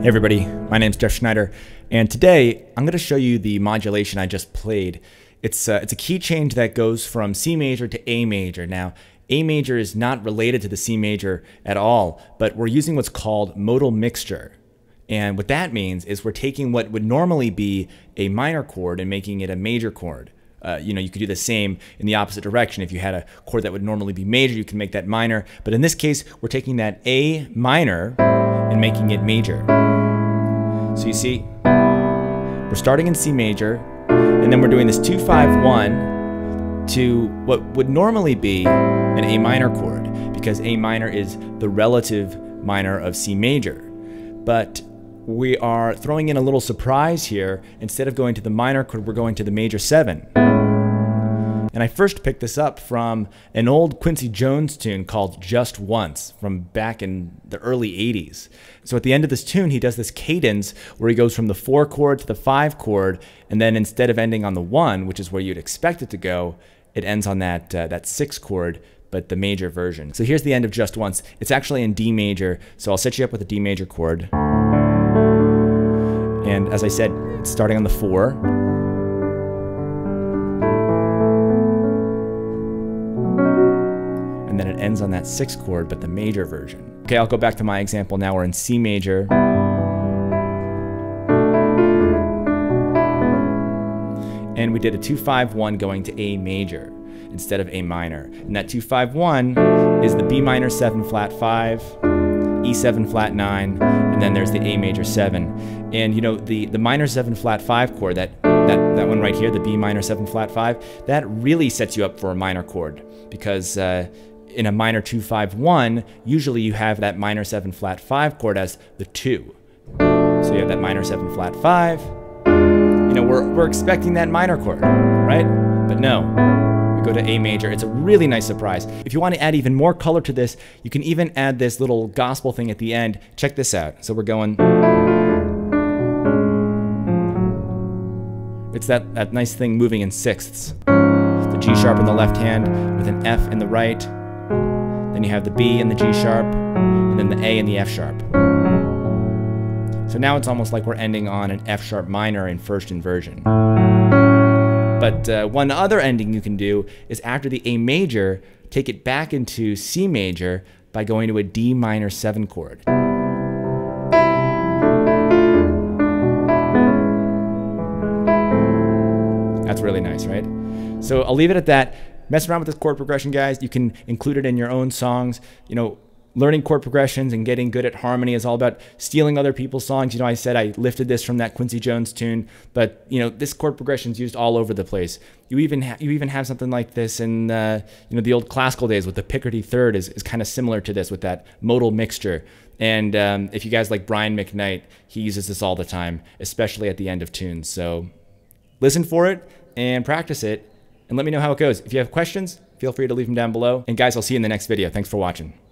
Hey everybody, my name is Jeff Schneider, and today I'm going to show you the modulation I just played. It's, uh, it's a key change that goes from C major to A major. Now, A major is not related to the C major at all, but we're using what's called modal mixture. And what that means is we're taking what would normally be a minor chord and making it a major chord. Uh, you know, you could do the same in the opposite direction. If you had a chord that would normally be major, you can make that minor. But in this case, we're taking that A minor and making it major. So you see, we're starting in C major, and then we're doing this 2-5-1 to what would normally be an A minor chord, because A minor is the relative minor of C major. But we are throwing in a little surprise here. Instead of going to the minor chord, we're going to the major 7. And I first picked this up from an old Quincy Jones tune called Just Once from back in the early 80s. So at the end of this tune, he does this cadence where he goes from the 4 chord to the 5 chord, and then instead of ending on the 1, which is where you'd expect it to go, it ends on that, uh, that 6 chord but the major version. So here's the end of Just Once. It's actually in D major, so I'll set you up with a D major chord. And as I said, it's starting on the 4. Ends on that sixth chord, but the major version. Okay, I'll go back to my example now. We're in C major. And we did a 2-5-1 going to A major instead of A minor. And that 2-5-1 is the B minor 7 flat 5, E7 flat 9, and then there's the A major 7. And you know, the, the minor 7 flat 5 chord, that, that, that one right here, the B minor 7 flat 5, that really sets you up for a minor chord because uh, in a minor 2-5-1, usually you have that minor 7 flat 5 chord as the 2. So you have that minor 7 flat 5. You know, we're, we're expecting that minor chord, right? But no, we go to A major. It's a really nice surprise. If you want to add even more color to this, you can even add this little gospel thing at the end. Check this out. So we're going... It's that, that nice thing moving in sixths. The G sharp in the left hand with an F in the right, then you have the B and the G sharp, and then the A and the F sharp. So now it's almost like we're ending on an F sharp minor in first inversion. But uh, one other ending you can do is after the A major, take it back into C major by going to a D minor 7 chord. That's really nice, right? So I'll leave it at that mess around with this chord progression, guys. You can include it in your own songs. You know, learning chord progressions and getting good at harmony is all about stealing other people's songs. You know, I said I lifted this from that Quincy Jones tune, but you know, this chord progression is used all over the place. You even ha- you even have something like this in uh, you know the old classical days with the Picardy third is, is kind of similar to this with that modal mixture. And um, if you guys like Brian McKnight, he uses this all the time, especially at the end of tunes. So listen for it and practice it and let me know how it goes. If you have questions, feel free to leave them down below. And guys, I'll see you in the next video. Thanks for watching.